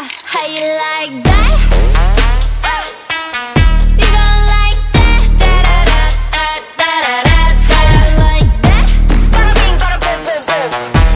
How you like that?